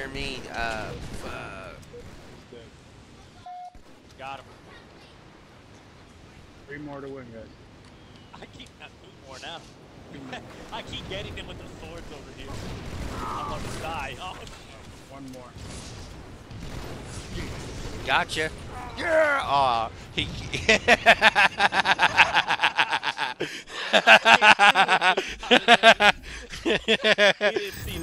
hear me. Uh, fuck. Got him. Three more to win, guys. I keep not two more now. I keep getting them with the swords over here. I'm about to die. Oh, One more. Gotcha. Yeah. Aw. Oh, He. he didn't see